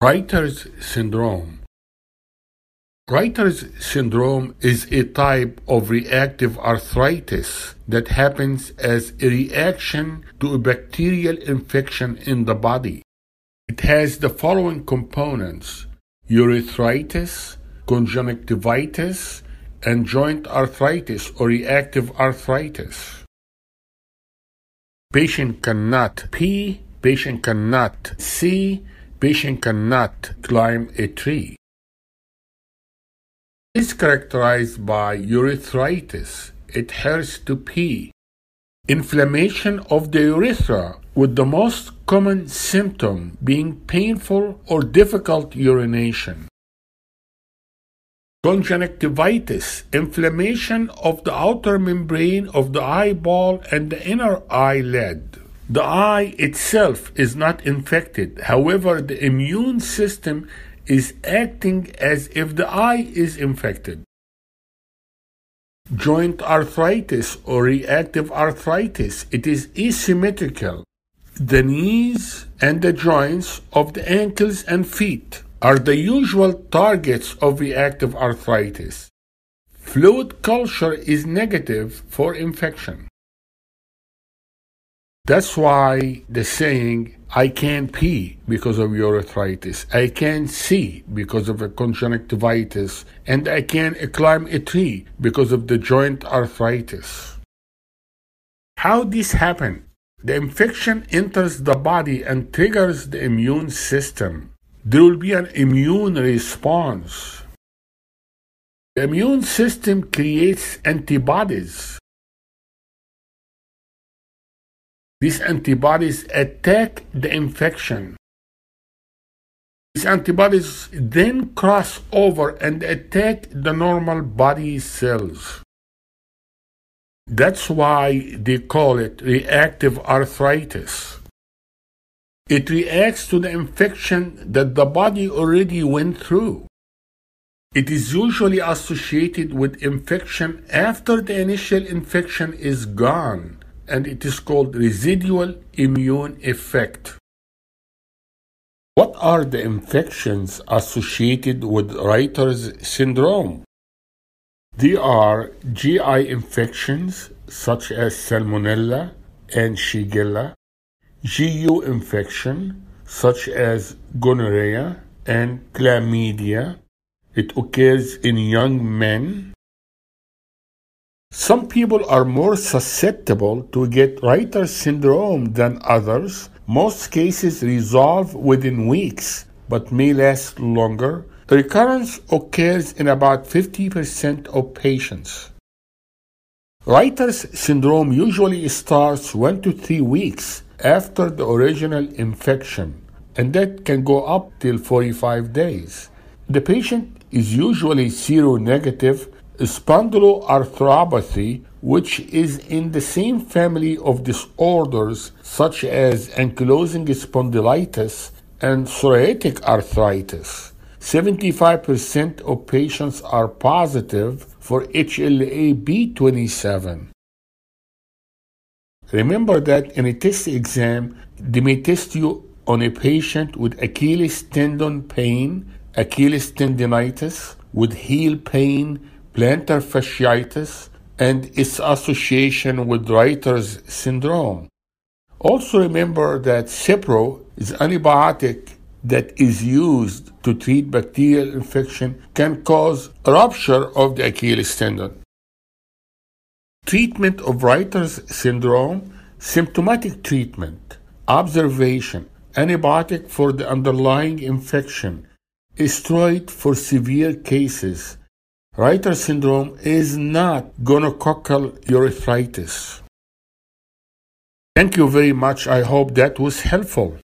Reiter's syndrome. Reiter's syndrome is a type of reactive arthritis that happens as a reaction to a bacterial infection in the body. It has the following components urethritis, conjunctivitis, and joint arthritis or reactive arthritis. Patient cannot pee, patient cannot see, patient cannot climb a tree. It's characterized by urethritis. It hurts to pee. Inflammation of the urethra, with the most common symptom being painful or difficult urination. Conjunctivitis, inflammation of the outer membrane of the eyeball and the inner eyelid. The eye itself is not infected. However, the immune system is acting as if the eye is infected. Joint arthritis or reactive arthritis, it is asymmetrical. The knees and the joints of the ankles and feet are the usual targets of reactive arthritis. Fluid culture is negative for infection. That's why the saying, I can't pee because of urethritis, I can't see because of a conjunctivitis, and I can't climb a tree because of the joint arthritis. How this happen? The infection enters the body and triggers the immune system. There will be an immune response. The immune system creates antibodies These antibodies attack the infection. These antibodies then cross over and attack the normal body cells. That's why they call it reactive arthritis. It reacts to the infection that the body already went through. It is usually associated with infection after the initial infection is gone and it is called residual immune effect. What are the infections associated with Reiter's syndrome? They are GI infections such as Salmonella and Shigella, GU infection such as gonorrhea and chlamydia. It occurs in young men some people are more susceptible to get Reiter's syndrome than others. Most cases resolve within weeks, but may last longer. Recurrence occurs in about 50% of patients. Reiter's syndrome usually starts 1 to 3 weeks after the original infection, and that can go up till 45 days. The patient is usually seronegative spondyloarthropathy, which is in the same family of disorders such as ankylosing spondylitis and psoriatic arthritis. 75% of patients are positive for HLA B27. Remember that in a test exam, they may test you on a patient with Achilles tendon pain, Achilles tendonitis, with heel pain, plantar fasciitis, and its association with Reiter's syndrome. Also remember that Cipro is antibiotic that is used to treat bacterial infection can cause rupture of the Achilles tendon. Treatment of Reiter's syndrome, symptomatic treatment, observation, antibiotic for the underlying infection, steroid for severe cases, Reiter syndrome is not gonococcal urethritis. Thank you very much. I hope that was helpful.